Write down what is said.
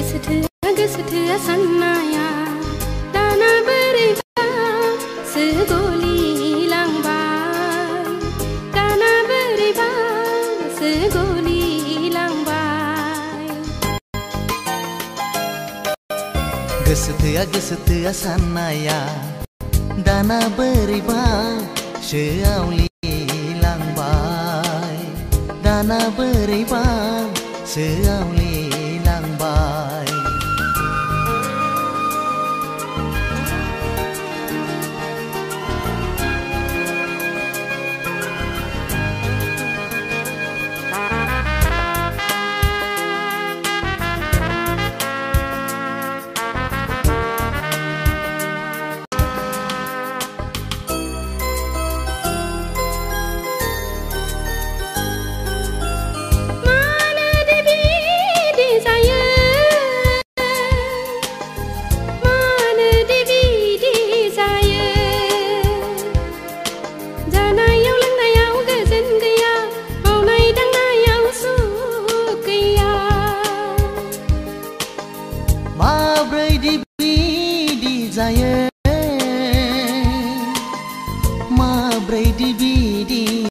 Gısıtı gısıtı sanmaya Dana berika segoli langbay Dana berika segoli langbay Gısıtı gısıtı sanmaya Dana berika segoli langbay Dana berika segoli माब्रै डिबि जायो माब्रै डिबि